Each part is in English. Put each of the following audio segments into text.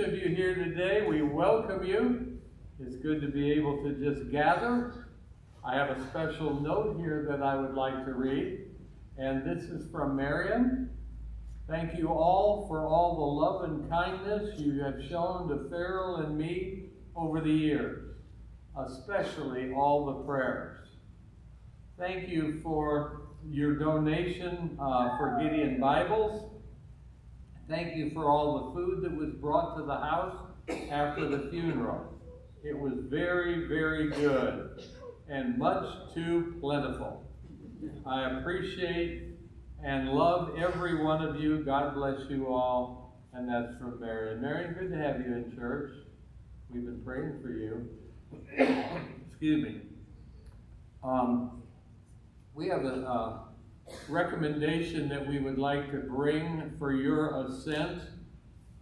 of you here today. We welcome you. It's good to be able to just gather. I have a special note here that I would like to read, and this is from Marion. Thank you all for all the love and kindness you have shown to Farrell and me over the years, especially all the prayers. Thank you for your donation uh, for Gideon Bibles. Thank you for all the food that was brought to the house after the funeral. It was very, very good and much too plentiful. I appreciate and love every one of you. God bless you all. And that's from Marion. Marion, good to have you in church. We've been praying for you. Excuse me. Um, we have a, uh, recommendation that we would like to bring for your assent.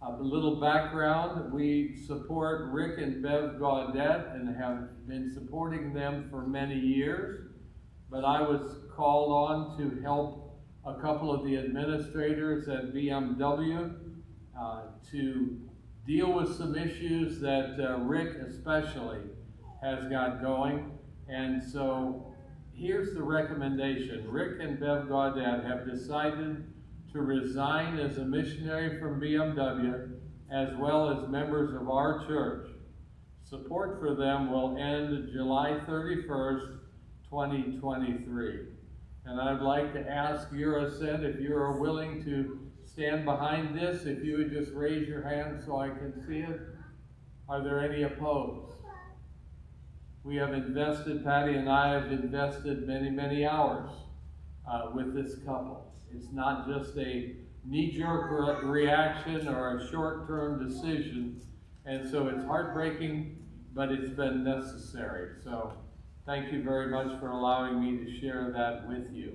A little background, we support Rick and Bev Gaudet and have been supporting them for many years, but I was called on to help a couple of the administrators at BMW uh, to deal with some issues that uh, Rick especially has got going. And so here's the recommendation. Rick and Bev Gaudet have decided to resign as a missionary from BMW as well as members of our church. Support for them will end July 31st, 2023. And I'd like to ask your assent if you are willing to stand behind this, if you would just raise your hand so I can see it. Are there any opposed? We have invested, Patty and I have invested many, many hours uh, with this couple. It's not just a knee-jerk reaction or a short-term decision. And so it's heartbreaking, but it's been necessary. So thank you very much for allowing me to share that with you.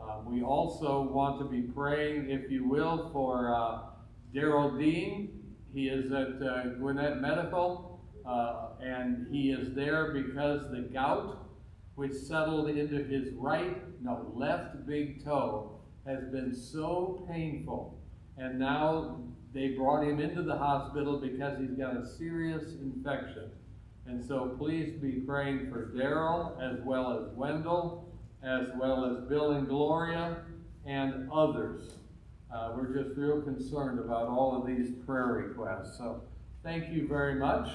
Uh, we also want to be praying, if you will, for uh, Daryl Dean. He is at uh, Gwinnett Medical. Uh, and he is there because the gout, which settled into his right, no, left big toe, has been so painful. And now they brought him into the hospital because he's got a serious infection. And so please be praying for Daryl as well as Wendell, as well as Bill and Gloria, and others. Uh, we're just real concerned about all of these prayer requests. So thank you very much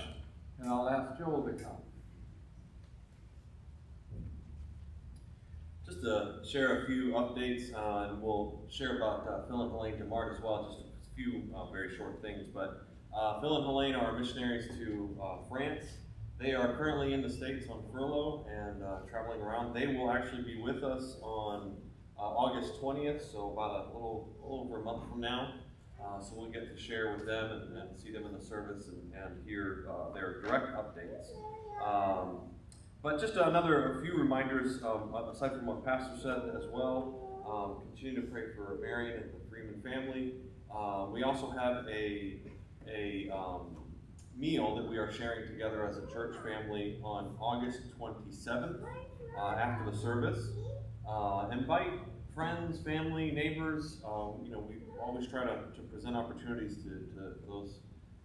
and I'll ask Joel to come. Just to share a few updates, uh, and we'll share about uh, Phil and Helene DeMart as well, just a few uh, very short things. But uh, Phil and Helene are missionaries to uh, France. They are currently in the States on furlough and uh, traveling around. They will actually be with us on August 20th, so about a little, little over a month from now. Uh, so we'll get to share with them and, and see them in the service and, and hear uh, their direct updates. Um, but just another a few reminders, um, aside from what Pastor said as well. Um, continue to pray for Marion and the Freeman family. Uh, we also have a, a um, meal that we are sharing together as a church family on August 27th uh, after the service. Uh, invite friends, family, neighbors. Um, you know, we always try to, to present opportunities to, to those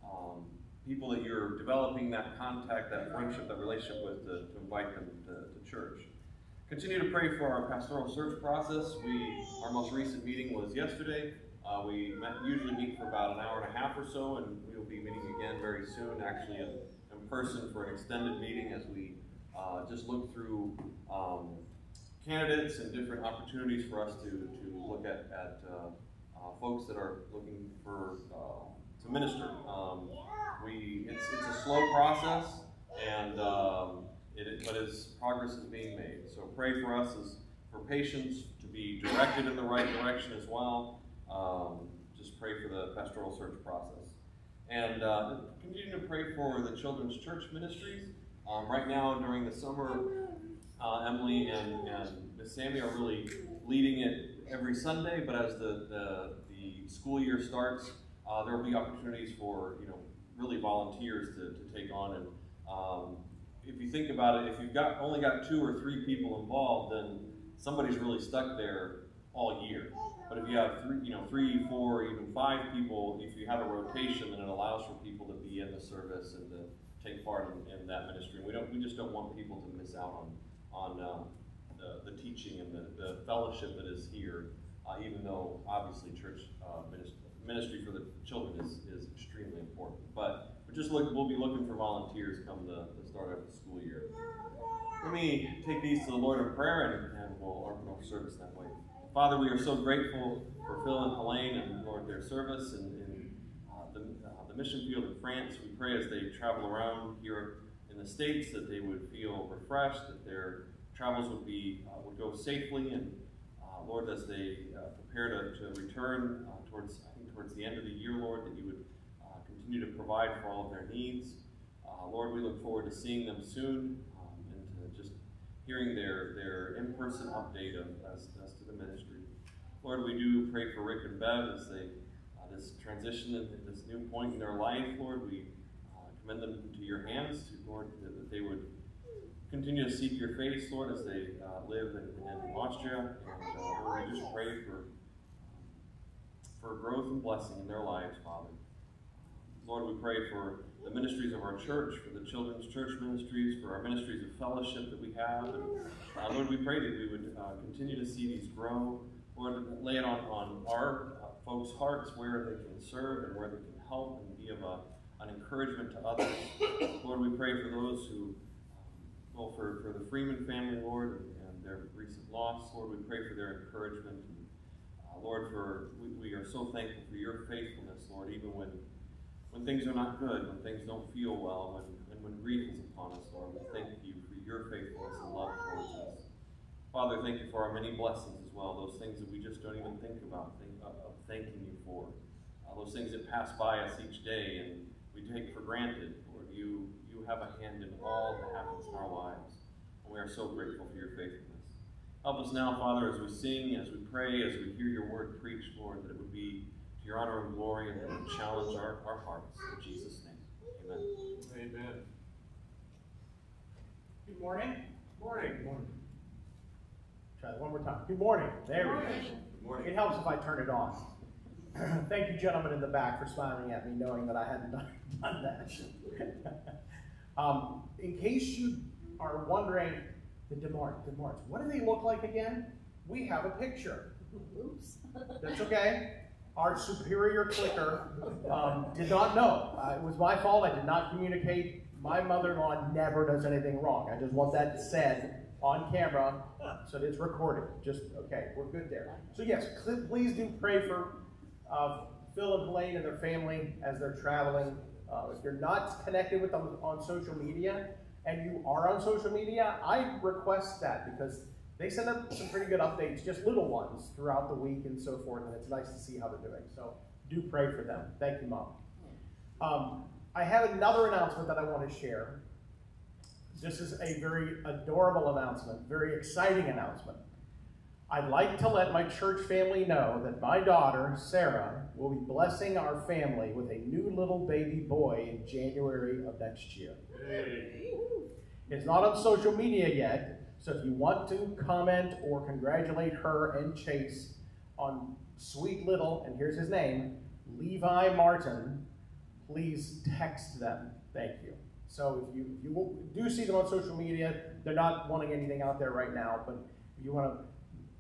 um, people that you're developing that contact, that friendship, that relationship with to, to invite them to, to, church. Continue to pray for our pastoral search process. We Our most recent meeting was yesterday. Uh, we met, usually meet for about an hour and a half or so, and we will be meeting again very soon, actually in, in person for an extended meeting as we uh, just look through um, candidates and different opportunities for us to, to look at, at uh, uh, folks that are looking for uh, to minister. Um, we it's, it's a slow process, and um, it, but as progress is being made. So pray for us as for patience to be directed in the right direction as well. Um, just pray for the pastoral search process. And uh, continue to pray for the children's church ministries. Um, right now, during the summer, uh, Emily and, and Miss Sammy are really leading it every Sunday, but as the, the, the school year starts, uh, there will be opportunities for, you know, really volunteers to, to take on. And um, if you think about it, if you've got only got two or three people involved, then somebody's really stuck there all year. But if you have three, you know, three, four, even five people, if you have a rotation, then it allows for people to be in the service and to take part in, in that ministry. We don't, we just don't want people to miss out on on um, the, the teaching and the, the fellowship that is here. Uh, even though obviously church uh, ministry, ministry for the children is, is extremely important. But we're just look, we'll be looking for volunteers come the, the start of the school year. Let me take these to the Lord in prayer and, and we'll open our service that way. Father, we are so grateful for Phil and Helene and Lord their service in, in uh, the, uh, the mission field in France. We pray as they travel around here in the states that they would feel refreshed, that their travels would be uh, would go safely, and uh, Lord, as they uh, prepare to, to return uh, towards I think towards the end of the year, Lord, that you would continue to provide for all of their needs. Lord, we look forward to seeing them soon um, and to just hearing their their in-person update of as, as to the ministry. Lord, we do pray for Rick and Bev as they uh, this transition and this new point in their life. Lord, we uh, commend them to your hands, to, Lord, that, they would continue to seek your face, Lord, as they uh, live in, in, Austria. And uh, Lord, we just pray for for growth and blessing in their lives, Father. Lord, we pray for the ministries of our church, for the children's church ministries, for our ministries of fellowship that we have. And, uh, Lord, we pray that we would uh, continue to see these grow. Lord, lay it on, on our uh, folks' hearts where they can serve and where they can help and be of a, an encouragement to others. Lord, we pray for those who, well, for, for the Freeman family, Lord, and, and their recent loss. Lord, we pray for their encouragement. And, uh, Lord, for we, we are so thankful for your faithfulness, Lord, even when when things are not good, when things don't feel well, when, and when grief is upon us, Lord, we thank you for your faithfulness and love towards us. Father, thank you for our many blessings as well, those things that we just don't even think about, think of, of thanking you for. Uh, those things that pass by us each day and we take for granted, Lord, you, you have a hand in all that happens in our lives. And we are so grateful for your faithfulness. Help us now, Father, as we sing, as we pray, as we hear your word preached, Lord, that it would be to your honor and glory and that it would challenge our, our hearts. In Jesus' name, amen. Amen. Good morning. Morning. Good morning. Try that one more time. Good morning. There we go. Good morning. It helps if I turn it on. Thank you, gentlemen in the back, for smiling at me, knowing that I hadn't done, done that. um, in case you are wondering, the DeMart, DeMarts, what do they look like again? We have a picture. Oops. That's okay our superior clicker um, did not know. Uh, it was my fault. I did not communicate. My mother-in-law never does anything wrong. I just want that said on camera so that it's recorded. Just, okay, we're good there. So yes, please do pray for uh, Phil and Helene and their family as they're traveling. Uh, if you're not connected with them on social media and you are on social media, I request that because they send up some pretty good updates, just little ones throughout the week and so forth, and it's nice to see how they're doing. So do pray for them. Thank you, Mom. Um, I have another announcement that I want to share. This is a very adorable announcement, very exciting announcement. I'd like to let my church family know that my daughter, Sarah, will be blessing our family with a new little baby boy in January of next year. Hey. It's not on social media yet, so if you want to comment or congratulate her and Chase on sweet little, and here's his name, Levi Martin, please text them. Thank you. So if you, if you do see them on social media, they're not wanting anything out there right now, but if you want to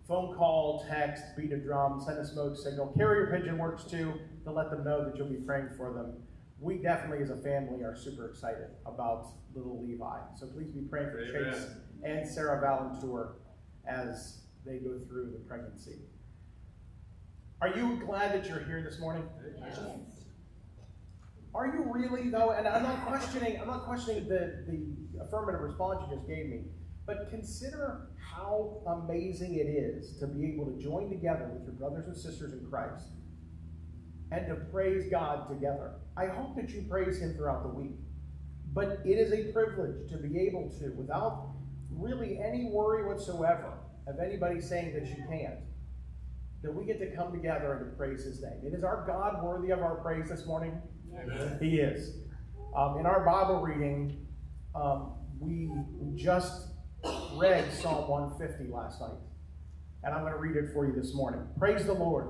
phone call, text, beat a drum, send a smoke signal, carrier pigeon works too, to let them know that you'll be praying for them. We definitely as a family are super excited about little Levi. So please be praying for Amen. Chase and Sarah Valentour as they go through the pregnancy. Are you glad that you're here this morning? Yes. Are you really though? And I'm not questioning. I'm not questioning the the affirmative response you just gave me. But consider how amazing it is to be able to join together with your brothers and sisters in Christ and to praise God together. I hope that you praise Him throughout the week. But it is a privilege to be able to, without really any worry whatsoever of anybody saying that you can't, that we get to come together and to praise his name. It is our God worthy of our praise this morning? Amen. He is. Um, in our Bible reading, um, we, we just read Psalm 150 last night. and I'm going to read it for you this morning. Praise the Lord.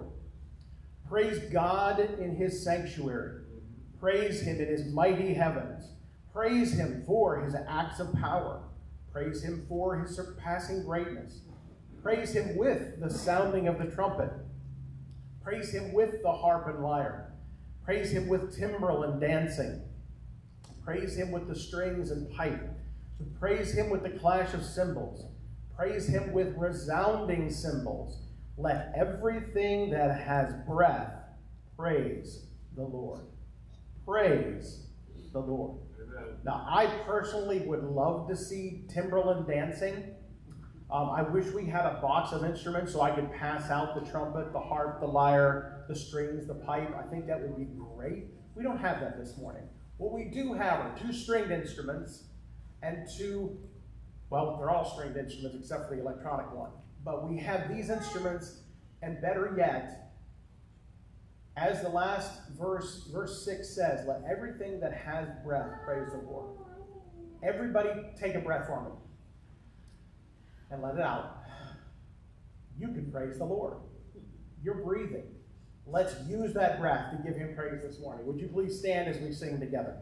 Praise God in his sanctuary. Praise him in his mighty heavens. Praise him for his acts of power. Praise him for his surpassing greatness. Praise him with the sounding of the trumpet. Praise him with the harp and lyre. Praise him with timbrel and dancing. Praise him with the strings and pipe. Praise him with the clash of cymbals. Praise him with resounding cymbals. Let everything that has breath praise the Lord. Praise the Lord. Amen. Now, I personally would love to see timbrel and dancing. Um, I wish we had a box of instruments so I could pass out the trumpet, the harp, the lyre, the strings, the pipe. I think that would be great. We don't have that this morning. What we do have are two stringed instruments and two, well, they're all stringed instruments except for the electronic one. But we have these instruments, and better yet, as the last verse, verse 6 says, let everything that has breath praise the Lord. Everybody take a breath for me and let it out. You can praise the Lord. You're breathing. Let's use that breath to give him praise this morning. Would you please stand as we sing together?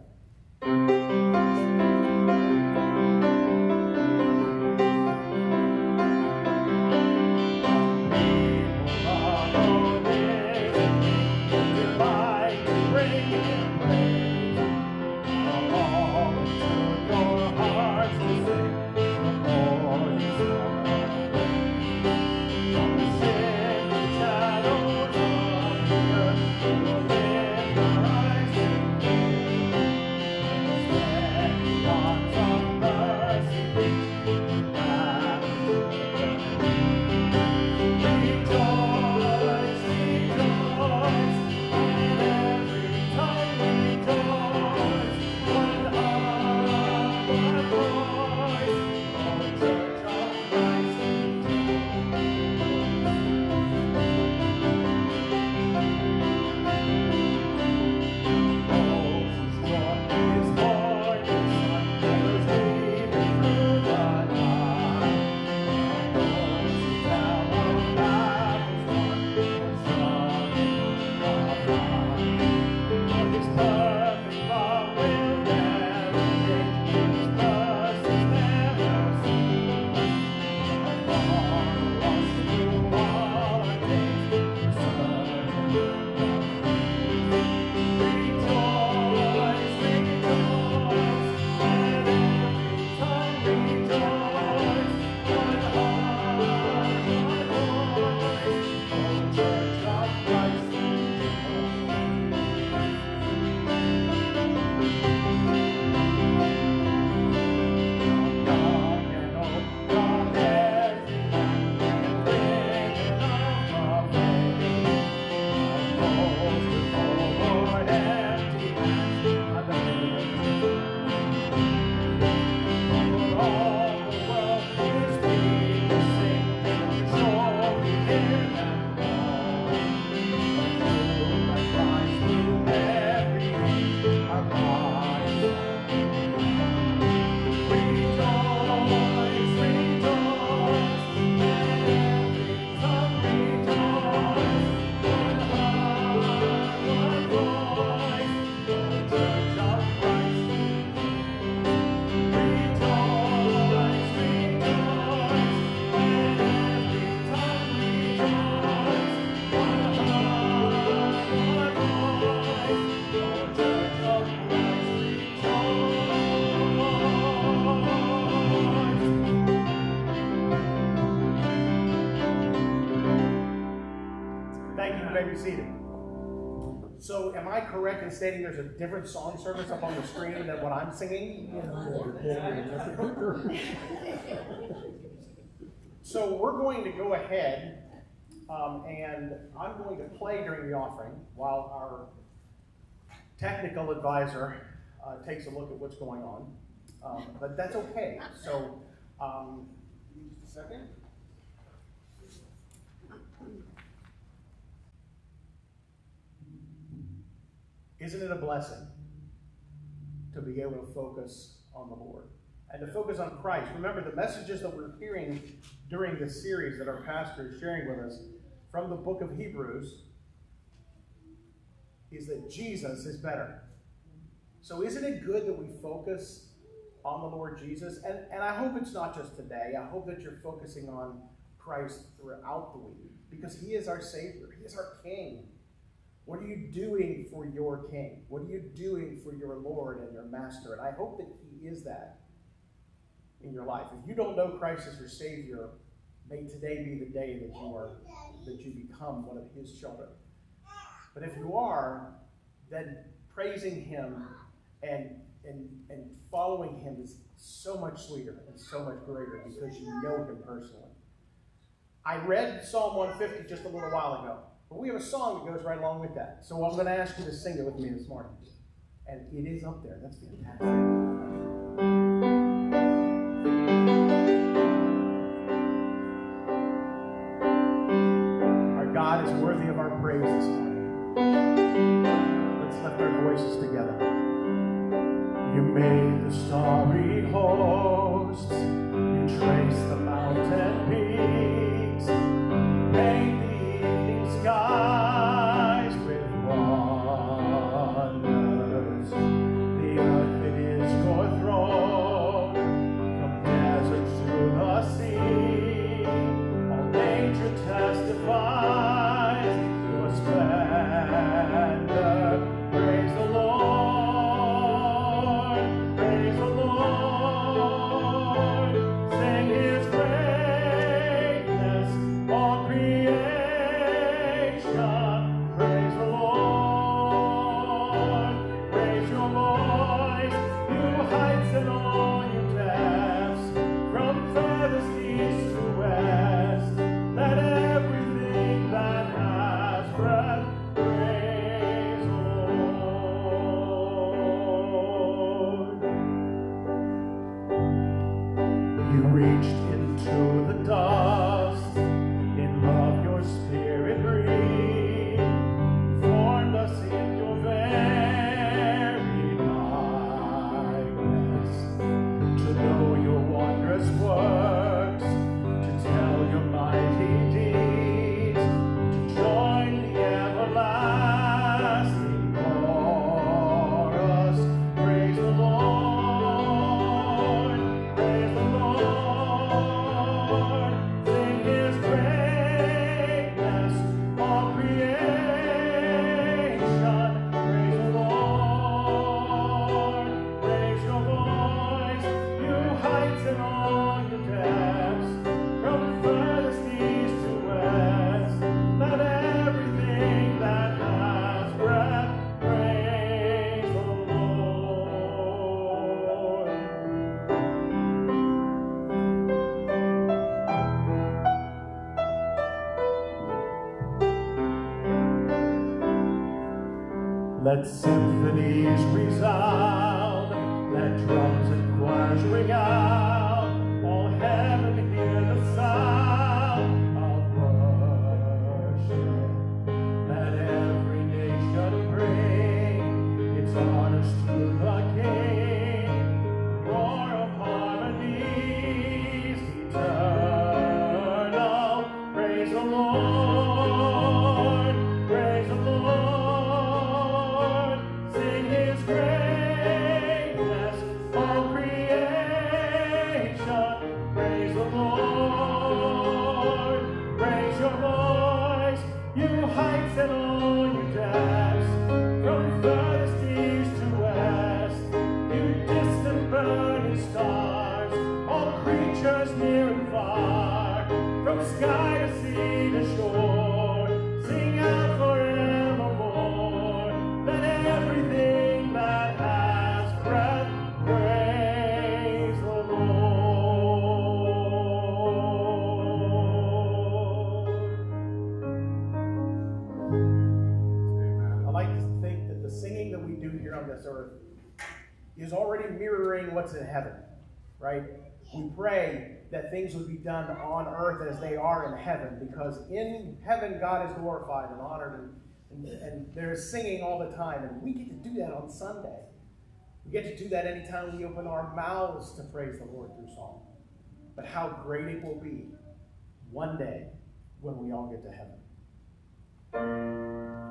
Correct in stating there's a different song service up on the screen than what I'm singing? so we're going to go ahead um, and I'm going to play during the offering while our technical advisor uh, takes a look at what's going on. Um, but that's okay. So, um, just a second. Isn't it a blessing to be able to focus on the Lord? and to focus on Christ. Remember, the messages that we're hearing during this series that our pastor is sharing with us from the book of Hebrews is that Jesus is better. So, isn't it good that we focus on the Lord Jesus? And, and I hope it's not just today. I hope that you're focusing on Christ throughout the week because He is our Savior, He is our King. What are you doing for your King? What are you doing for your Lord and your Master? And I hope that He is that in your life. If you don't know Christ as your Savior, may today be the day that you are that you become one of His children. But if you are, then praising Him and and and following Him is so much sweeter and so much greater because you know Him personally. I read Psalm 150 just a little while ago, but we have a song that goes right along with that. So I'm going to ask you to sing it with me this morning. And it is up there. That's fantastic. Our God is worthy of our praise this morning. Let's lift our voices together. You made the starry hosts, you traced the mountain peaks, Let symphonies resound, here on this earth is already mirroring what's in heaven, right? We pray that things would be done on earth as they are in heaven, because in heaven God is glorified and honored, and, and, and there's singing all the time, and we get to do that on Sunday. We get to do that anytime we open our mouths to praise the Lord through song. But how great it will be one day when we all get to heaven.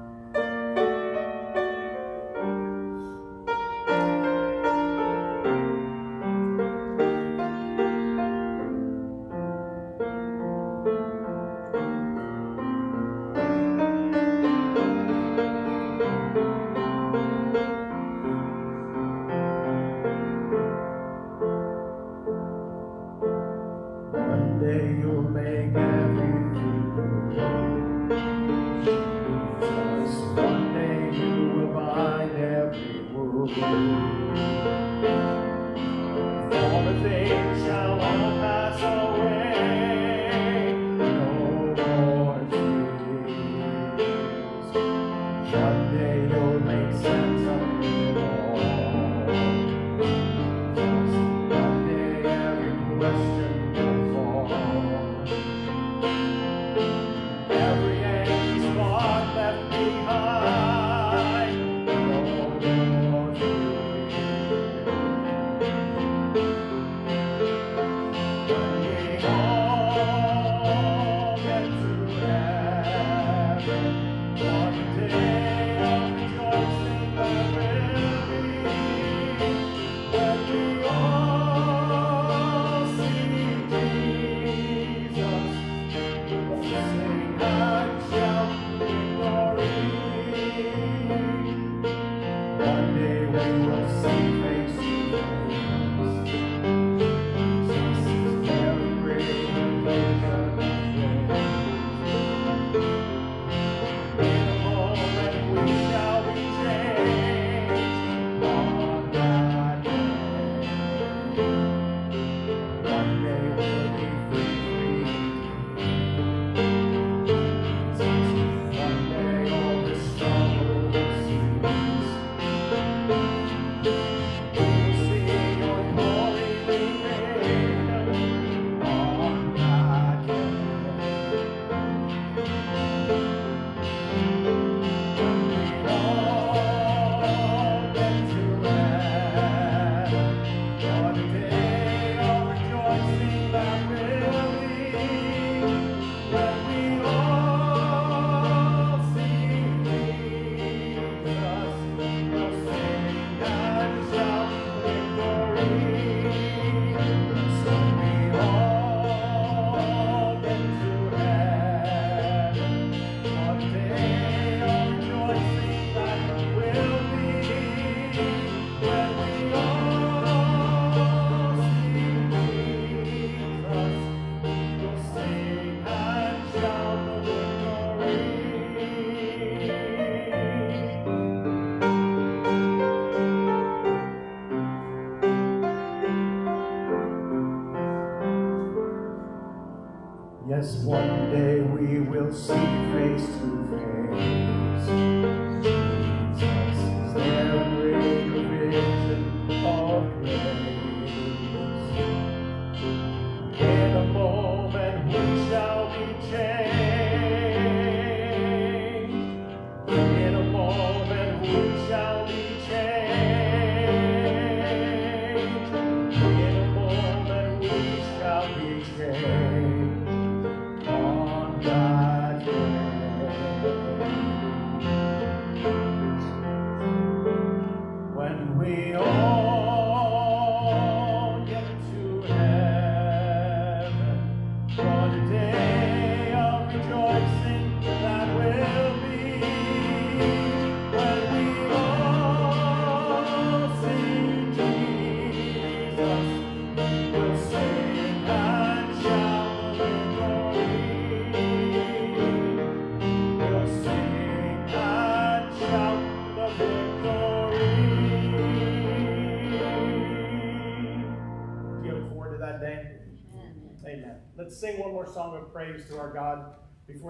Song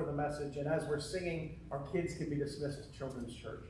the message. And as we're singing, our kids can be dismissed to Children's Church.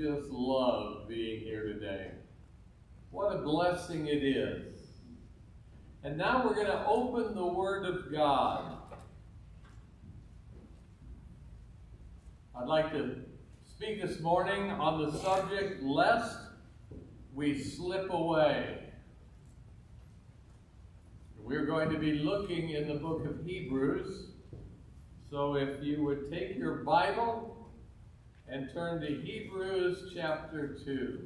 Just love being here today. What a blessing it is. And now we're going to open the Word of God. I'd like to speak this morning on the subject, lest we slip away. We're going to be looking in the book of Hebrews. So if you would take your Bible and turn to Hebrews chapter 2.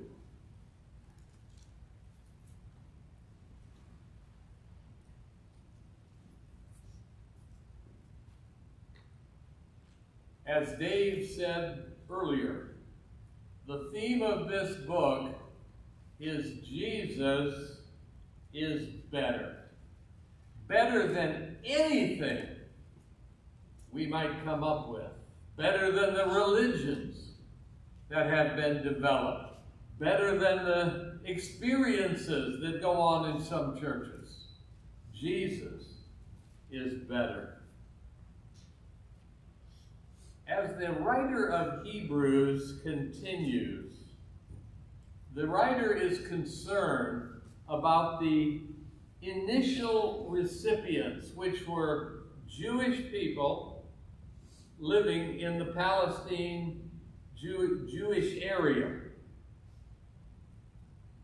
As Dave said earlier, the theme of this book is Jesus is better. Better than anything we might come up with better than the religions that have been developed, better than the experiences that go on in some churches. Jesus is better. As the writer of Hebrews continues, the writer is concerned about the initial recipients, which were Jewish people living in the Palestine Jew Jewish area.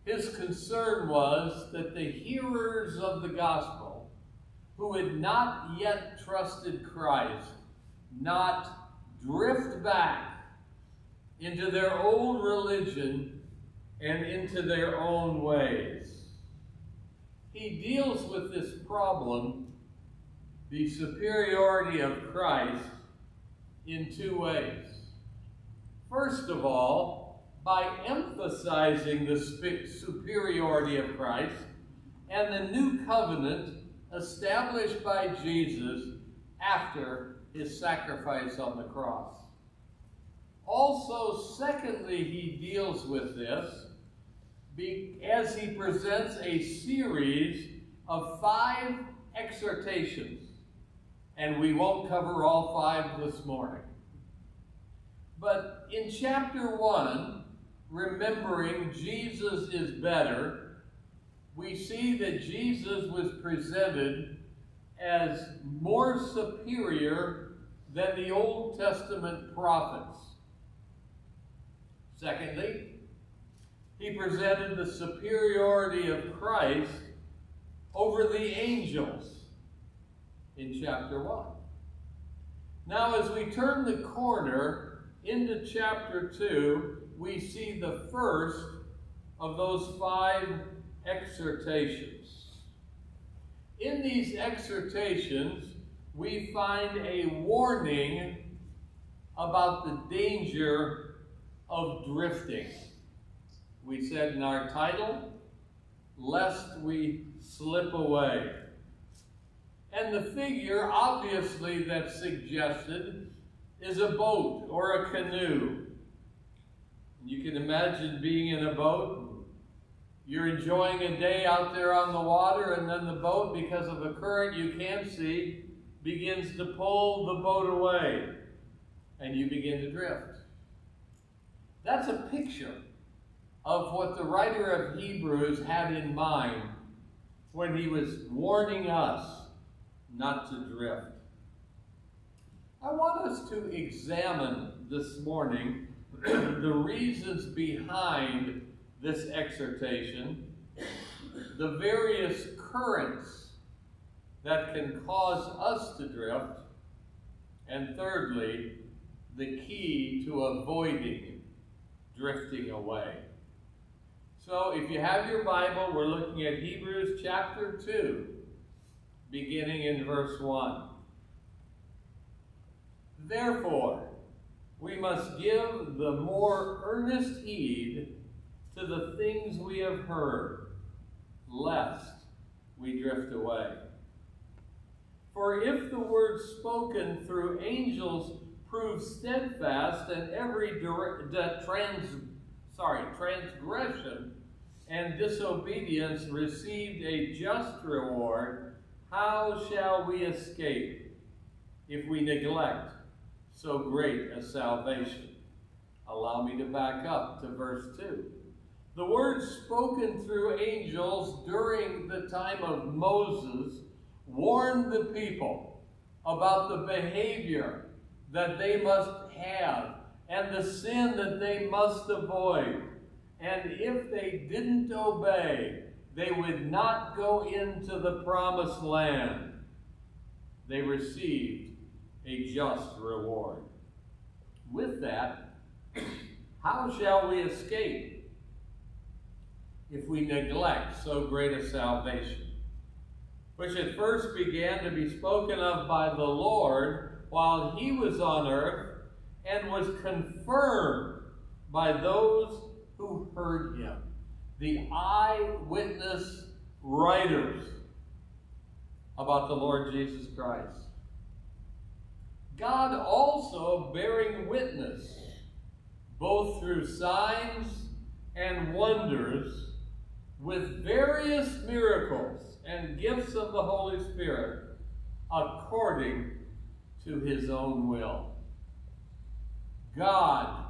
His concern was that the hearers of the gospel, who had not yet trusted Christ, not drift back into their old religion and into their own ways. He deals with this problem, the superiority of Christ, in two ways. First of all, by emphasizing the superiority of Christ and the new covenant established by Jesus after his sacrifice on the cross. Also, secondly, he deals with this as he presents a series of five exhortations and we won't cover all five this morning. But in chapter 1, remembering Jesus is better, we see that Jesus was presented as more superior than the Old Testament prophets. Secondly, he presented the superiority of Christ over the angels in chapter 1. Now, as we turn the corner into chapter 2, we see the first of those five exhortations. In these exhortations, we find a warning about the danger of drifting. We said in our title, lest we slip away. And the figure, obviously, that's suggested is a boat or a canoe. You can imagine being in a boat. You're enjoying a day out there on the water, and then the boat, because of the current you can't see, begins to pull the boat away and you begin to drift. That's a picture of what the writer of Hebrews had in mind when he was warning us not to drift. I want us to examine this morning the reasons behind this exhortation, the various currents that can cause us to drift, and thirdly, the key to avoiding drifting away. So if you have your Bible, we're looking at Hebrews chapter 2, beginning in verse 1. Therefore, we must give the more earnest heed to the things we have heard, lest we drift away. For if the word spoken through angels proves steadfast, and every trans, sorry, transgression and disobedience received a just reward, how shall we escape if we neglect so great a salvation? Allow me to back up to verse 2. The words spoken through angels during the time of Moses warned the people about the behavior that they must have and the sin that they must avoid. And if they didn't obey, they would not go into the promised land. They received a just reward. With that, how shall we escape if we neglect so great a salvation? Which at first began to be spoken of by the Lord while he was on earth and was confirmed by those who heard him. The eyewitness writers about the Lord Jesus Christ. God also bearing witness, both through signs and wonders, with various miracles and gifts of the Holy Spirit, according to his own will. God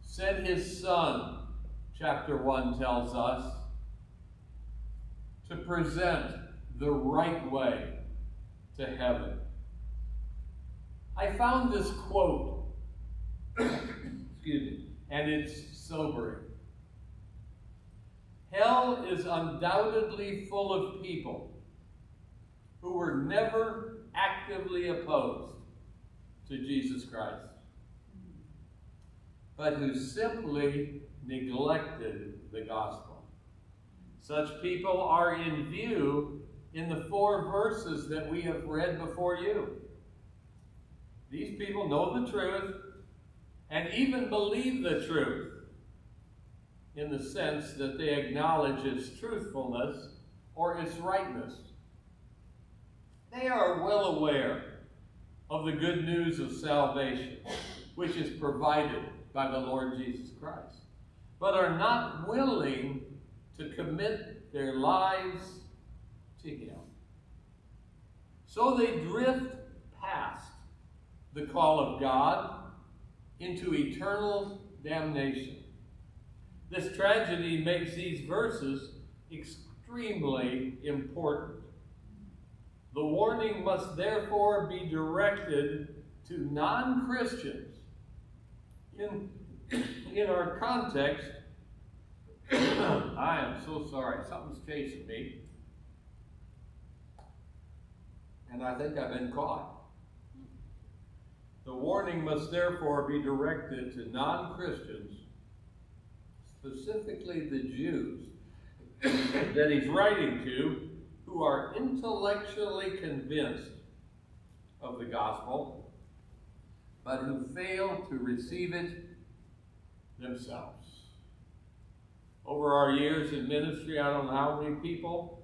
sent his Son, chapter 1 tells us, to present the right way to heaven. I found this quote, excuse me, and it's sobering. Hell is undoubtedly full of people who were never actively opposed to Jesus Christ, but who simply neglected the gospel. Such people are in view in the four verses that we have read before you. These people know the truth and even believe the truth in the sense that they acknowledge its truthfulness or its rightness. They are well aware of the good news of salvation, which is provided by the Lord Jesus Christ, but are not willing to commit their lives to Him. So they drift past the call of God into eternal damnation. This tragedy makes these verses extremely important. The warning must therefore be directed to non-Christians. In, in our context, I am so sorry, something's chasing me. And I think I've been caught. The warning must therefore be directed to non-Christians, specifically the Jews that he's writing to, who are intellectually convinced of the gospel, but who fail to receive it themselves. Over our years in ministry, I don't know how many people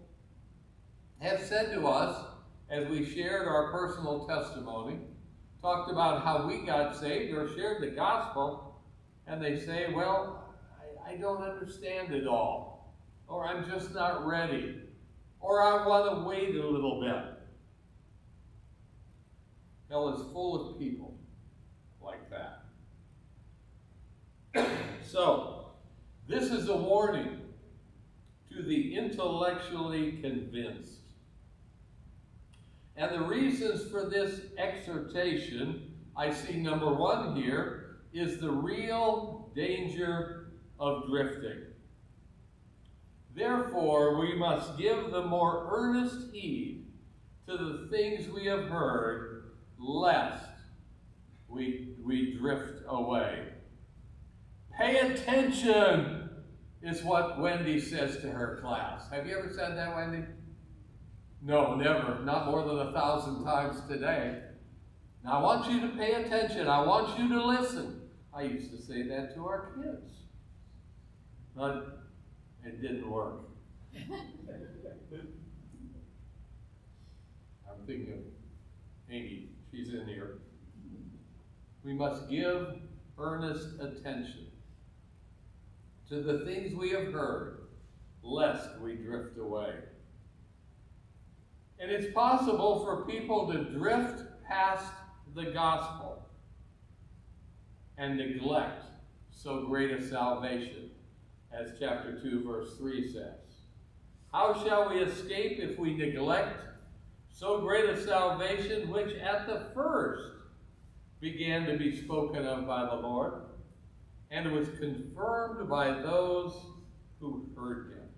have said to us, as we shared our personal testimony, talked about how we got saved or shared the gospel, and they say, Well, I, I don't understand it all, or I'm just not ready, or I want to wait a little bit. Hell is full of people like that. So, this is a warning to the intellectually convinced. And the reasons for this exhortation, I see number one here, is the real danger of drifting. Therefore, we must give the more earnest heed to the things we have heard, lest we, we drift away. Pay attention, is what Wendy says to her class. Have you ever said that, Wendy? No, never. Not more than a thousand times today. Now, I want you to pay attention. I want you to listen. I used to say that to our kids. But it didn't work. I'm thinking of Amy. She's in here. We must give earnest attention to the things we have heard, lest we drift away. And it's possible for people to drift past the gospel and neglect so great a salvation, as chapter 2, verse 3 says. How shall we escape if we neglect so great a salvation, which at the first began to be spoken of by the Lord, and it was confirmed by those who heard him?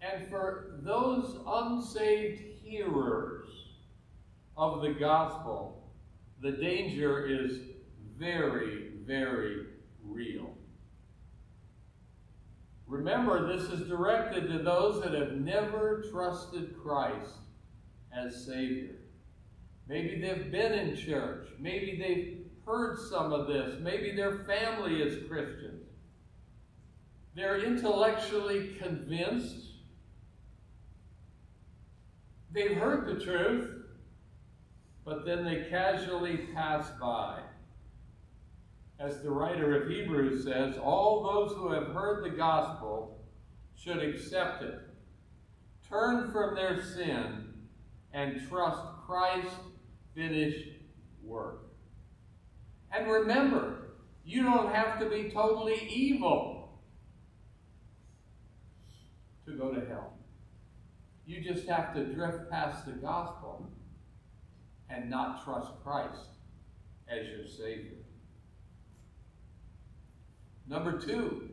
And for those unsaved hearers of the gospel, the danger is very, very real. Remember, this is directed to those that have never trusted Christ as Savior. Maybe they've been in church. Maybe they've heard some of this. Maybe their family is Christian. They're intellectually convinced They've heard the truth, but then they casually pass by. As the writer of Hebrews says, all those who have heard the gospel should accept it, turn from their sin, and trust Christ's finished work. And remember, you don't have to be totally evil to go to hell. You just have to drift past the gospel and not trust Christ as your Savior. Number two,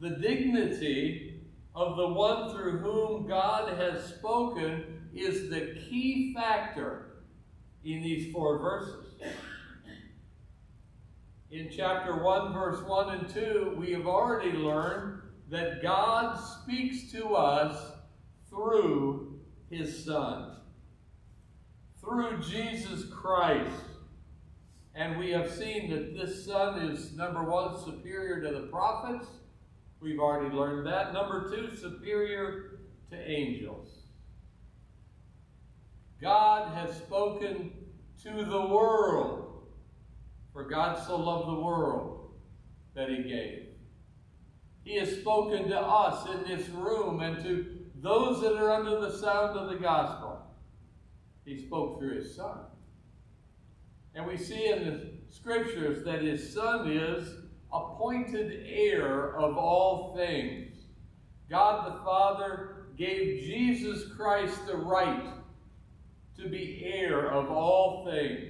the dignity of the one through whom God has spoken is the key factor in these four verses. In chapter 1, verse 1 and 2, we have already learned that God speaks to us through his Son, through Jesus Christ. And we have seen that this Son is, number one, superior to the prophets. We've already learned that. Number two, superior to angels. God has spoken to the world, for God so loved the world that he gave. He has spoken to us in this room and to those that are under the sound of the gospel. He spoke through his son. And we see in the scriptures that his son is appointed heir of all things. God the Father gave Jesus Christ the right to be heir of all things.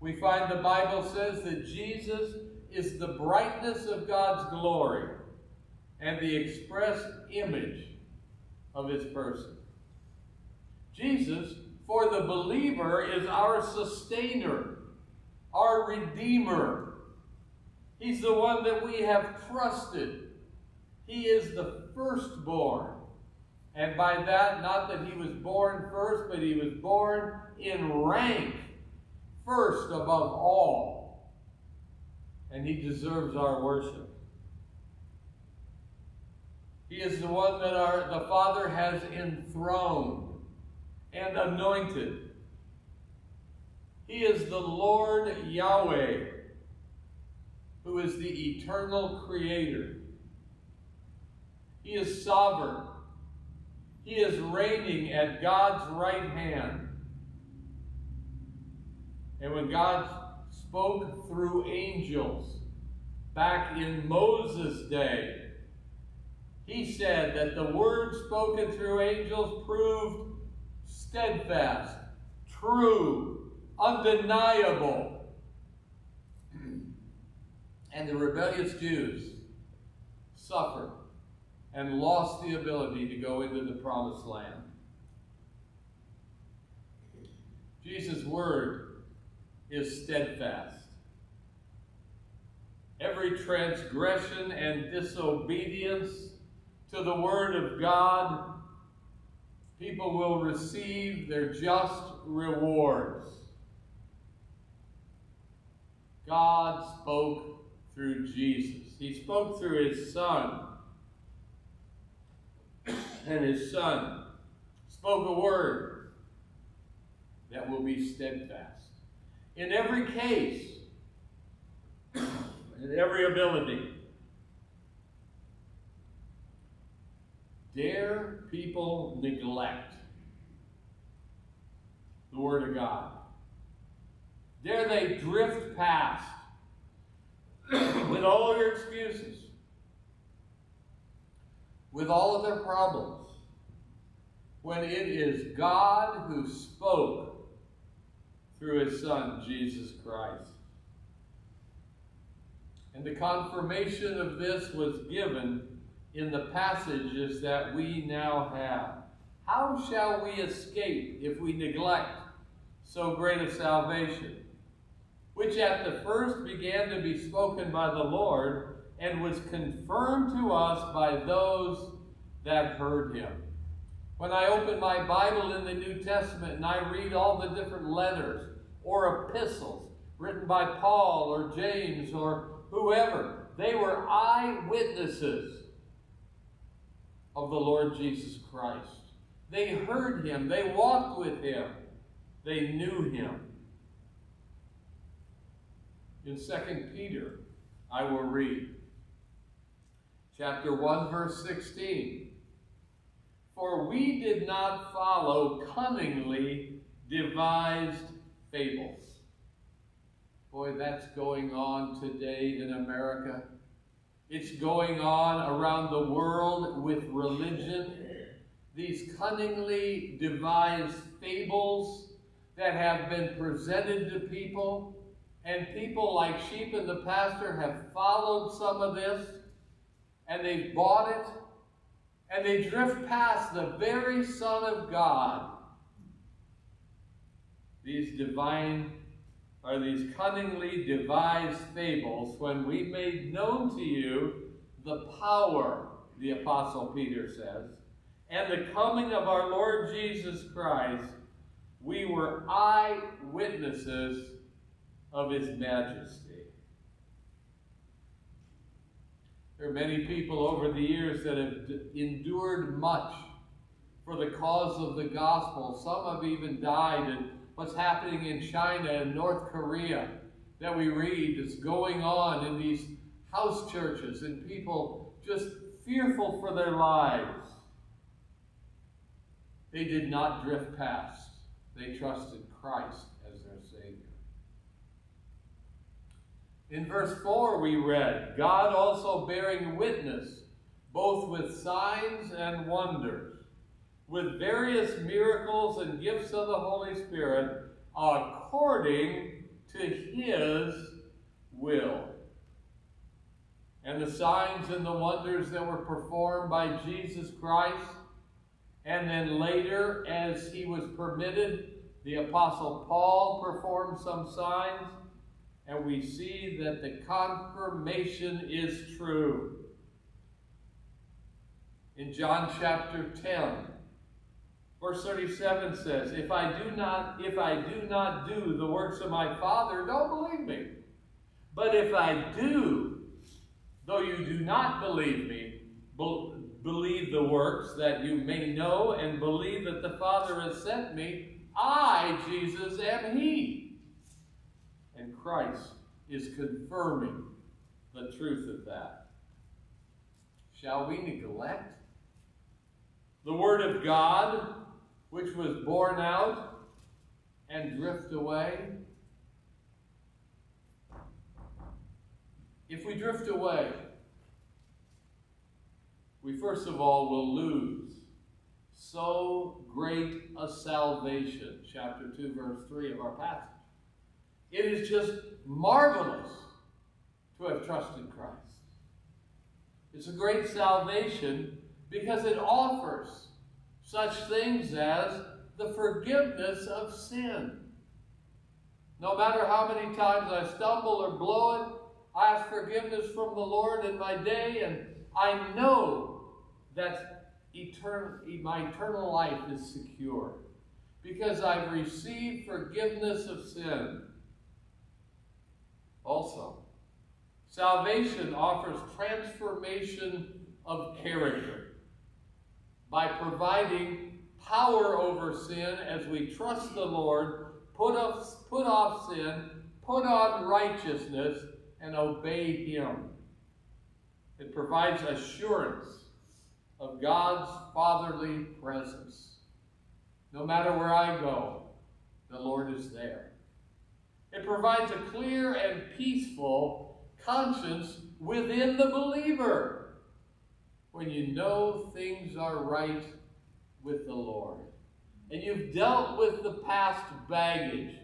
We find the Bible says that Jesus is the brightness of God's glory and the express image of his person. Jesus, for the believer, is our sustainer, our redeemer. He's the one that we have trusted. He is the firstborn. And by that, not that he was born first, but he was born in rank, first above all. And he deserves our worship. He is the one that our, the Father has enthroned and anointed. He is the Lord Yahweh, who is the eternal creator. He is sovereign. He is reigning at God's right hand. And when God spoke through angels back in Moses' day, he said that the word spoken through angels proved steadfast, true, undeniable. And the rebellious Jews suffered and lost the ability to go into the promised land. Jesus' word is steadfast. Every transgression and disobedience to the word of God, people will receive their just rewards. God spoke through Jesus. He spoke through his son. And his son spoke a word that will be steadfast. In every case, in every ability, dare people neglect the Word of God? Dare they drift past with all their excuses, with all of their problems, when it is God who spoke through His Son, Jesus Christ? And the confirmation of this was given in the passages that we now have. How shall we escape if we neglect so great a salvation, which at the first began to be spoken by the Lord and was confirmed to us by those that heard him? When I open my Bible in the New Testament and I read all the different letters or epistles written by Paul or James or whoever, they were eyewitnesses of the Lord Jesus Christ. They heard him, they walked with him, they knew him. In 2 Peter, I will read chapter 1, verse 16. For we did not follow cunningly devised fables. Boy, that's going on today in America. It's going on around the world with religion. These cunningly devised fables that have been presented to people, and people like sheep and the pastor have followed some of this, and they've bought it, and they drift past the very Son of God. These divine are these cunningly devised fables when we made known to you the power, the Apostle Peter says, and the coming of our Lord Jesus Christ, we were eyewitnesses of his majesty. There are many people over the years that have endured much for the cause of the gospel. Some have even died and what's happening in China and North Korea that we read is going on in these house churches and people just fearful for their lives. They did not drift past. They trusted Christ as their Savior. In verse 4 we read, God also bearing witness, both with signs and wonders with various miracles and gifts of the Holy Spirit according to his will. And the signs and the wonders that were performed by Jesus Christ, and then later, as he was permitted, the Apostle Paul performed some signs, and we see that the confirmation is true. In John chapter 10, Verse 37 says, If I do not, if I do not do the works of my Father, don't believe me. But if I do, though you do not believe me, be believe the works that you may know and believe that the Father has sent me, I, Jesus, am He. And Christ is confirming the truth of that. Shall we neglect the Word of God which was borne out and drift away? If we drift away, we first of all will lose so great a salvation, chapter 2, verse 3 of our passage. It is just marvelous to have trusted Christ. It's a great salvation because it offers such things as the forgiveness of sin. No matter how many times I stumble or blow it, I ask forgiveness from the Lord in my day, and I know that eternal, my eternal life is secure because I've received forgiveness of sin. Also, salvation offers transformation of character by providing power over sin as we trust the Lord, put off, put off sin, put on righteousness, and obey Him. It provides assurance of God's fatherly presence. No matter where I go, the Lord is there. It provides a clear and peaceful conscience within the believer when you know things are right with the Lord. And you've dealt with the past baggage.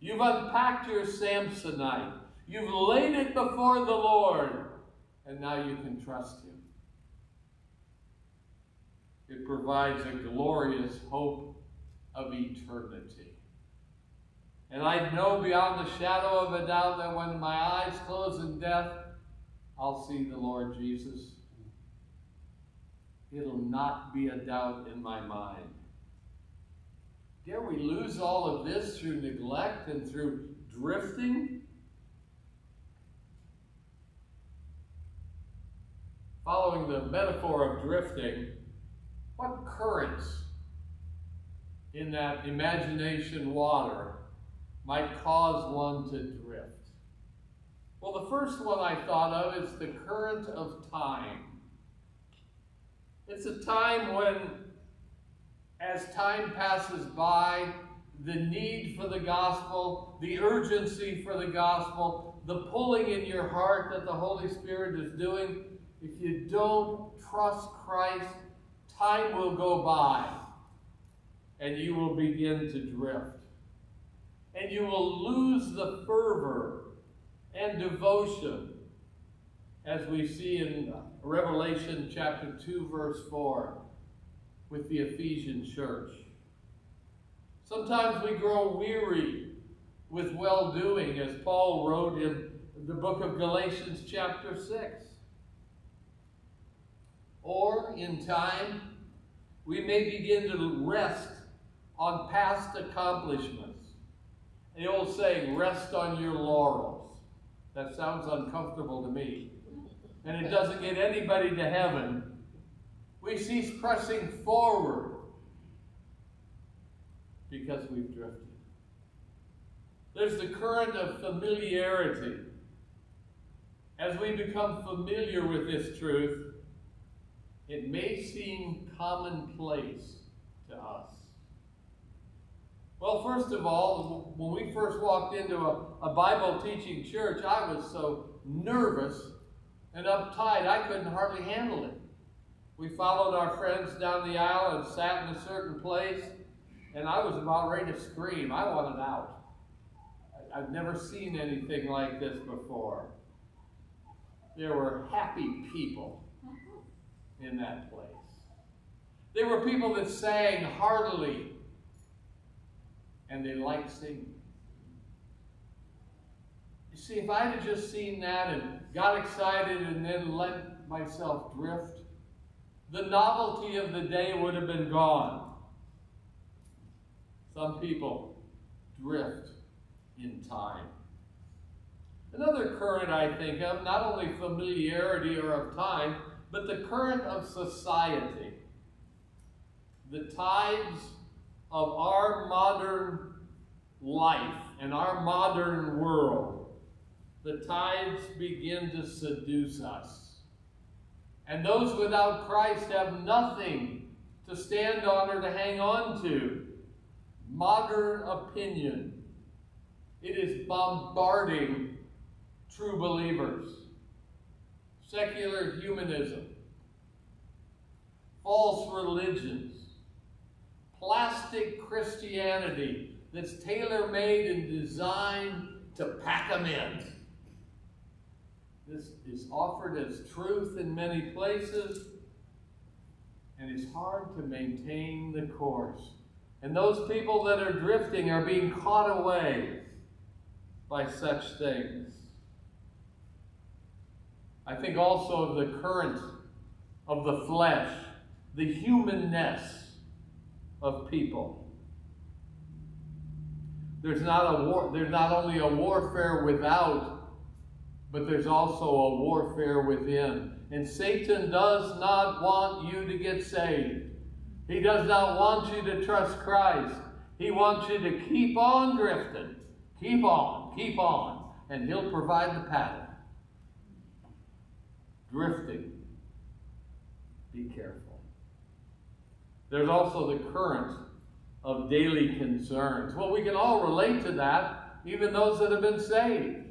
You've unpacked your Samsonite. You've laid it before the Lord. And now you can trust Him. It provides a glorious hope of eternity. And I know beyond the shadow of a doubt that when my eyes close in death, I'll see the Lord Jesus. It'll not be a doubt in my mind. Dare we lose all of this through neglect and through drifting? Following the metaphor of drifting, what currents in that imagination water might cause one to drift? Well, the first one I thought of is the current of time. It's a time when, as time passes by, the need for the gospel, the urgency for the gospel, the pulling in your heart that the Holy Spirit is doing, if you don't trust Christ, time will go by and you will begin to drift. And you will lose the fervor and devotion as we see in Revelation chapter 2, verse 4, with the Ephesian church. Sometimes we grow weary with well doing, as Paul wrote in the book of Galatians, chapter 6. Or, in time, we may begin to rest on past accomplishments. The old saying, rest on your laurels. That sounds uncomfortable to me and it doesn't get anybody to heaven, we cease pressing forward because we've drifted. There's the current of familiarity. As we become familiar with this truth, it may seem commonplace to us. Well, first of all, when we first walked into a, a Bible teaching church, I was so nervous and uptight, I couldn't hardly handle it. We followed our friends down the aisle and sat in a certain place, and I was about ready to scream. I wanted out. I've never seen anything like this before. There were happy people in that place. There were people that sang heartily, and they liked singing. See, if I had just seen that and got excited, and then let myself drift, the novelty of the day would have been gone. Some people drift in time. Another current I think of, not only familiarity or of time, but the current of society. The tides of our modern life and our modern world the tides begin to seduce us. And those without Christ have nothing to stand on or to hang on to. Modern opinion. It is bombarding true believers. secular humanism, false religions, plastic Christianity that's tailor made and designed to pack them in. This is offered as truth in many places, and it's hard to maintain the course. And those people that are drifting are being caught away by such things. I think also of the current of the flesh, the humanness of people. There's not a war, there's not only a warfare without, but there's also a warfare within. And Satan does not want you to get saved. He does not want you to trust Christ. He wants you to keep on drifting. Keep on, keep on, and he'll provide the pattern drifting. Be careful. There's also the current of daily concerns. Well, we can all relate to that, even those that have been saved.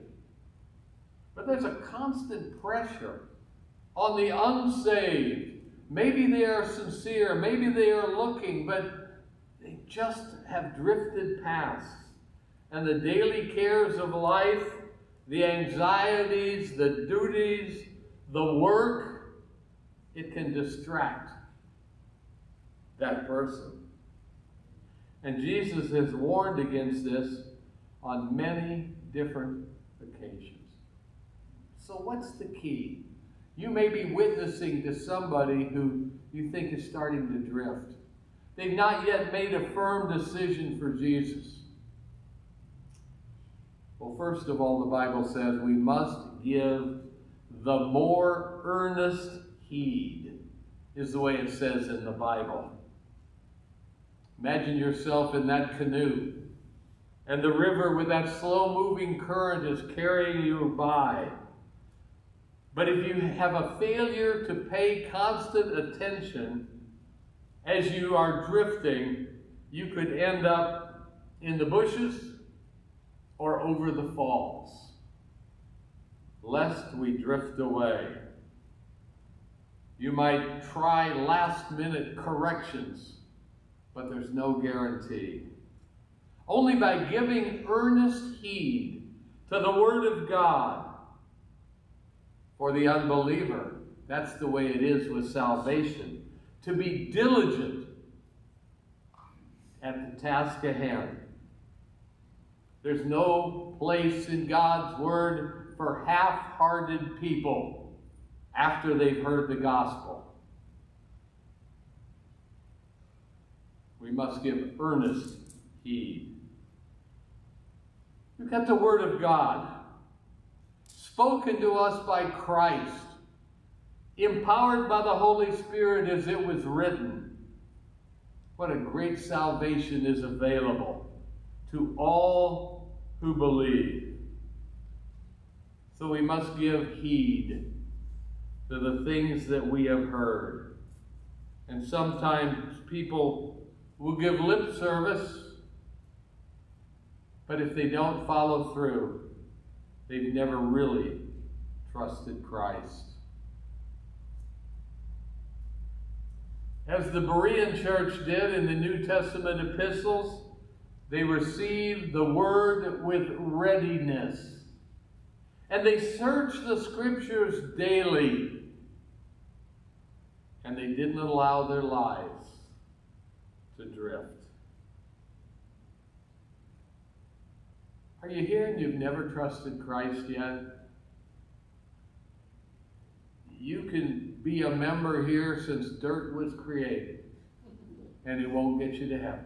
But there's a constant pressure on the unsaved. Maybe they are sincere, maybe they are looking, but they just have drifted past. And the daily cares of life, the anxieties, the duties, the work, it can distract that person. And Jesus has warned against this on many different occasions. So, what's the key? You may be witnessing to somebody who you think is starting to drift. They've not yet made a firm decision for Jesus. Well, first of all, the Bible says we must give the more earnest heed, is the way it says in the Bible. Imagine yourself in that canoe, and the river with that slow moving current is carrying you by. But if you have a failure to pay constant attention as you are drifting, you could end up in the bushes or over the falls lest we drift away. You might try last minute corrections, but there's no guarantee. Only by giving earnest heed to the Word of God for the unbeliever, that's the way it is with salvation, to be diligent at the task at hand. There's no place in God's Word for half hearted people after they've heard the gospel. We must give earnest heed. We've got the Word of God, spoken to us by Christ, empowered by the Holy Spirit as it was written. What a great salvation is available to all who believe. So we must give heed to the things that we have heard. And sometimes people will give lip service, but if they don't follow through, they've never really trusted Christ. As the Berean church did in the New Testament epistles, they received the word with readiness and they searched the scriptures daily. And they didn't allow their lives to drift. Are you hearing you've never trusted Christ yet? You can be a member here since dirt was created, and it won't get you to heaven.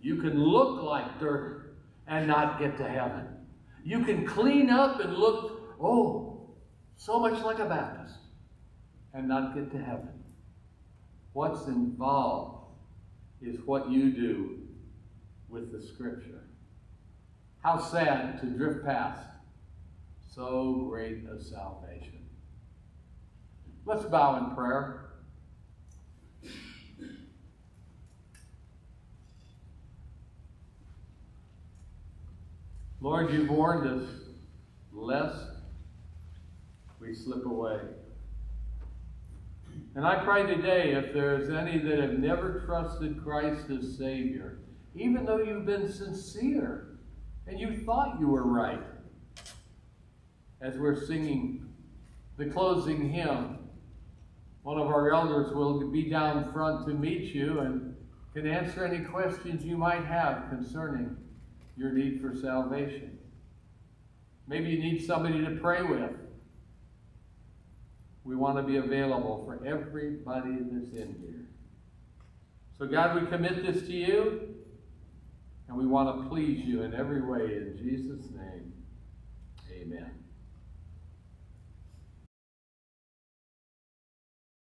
You can look like dirt and not get to heaven. You can clean up and look, oh, so much like a Baptist and not get to heaven. What's involved is what you do with the Scripture. How sad to drift past so great a salvation. Let's bow in prayer. Lord, you've warned us, lest we slip away. And I pray today if there's any that have never trusted Christ as Savior, even though you've been sincere and you thought you were right, as we're singing the closing hymn, one of our elders will be down front to meet you and can answer any questions you might have concerning your need for salvation. Maybe you need somebody to pray with. We want to be available for everybody that's in here. So, God, we commit this to you, and we want to please you in every way. In Jesus' name, amen.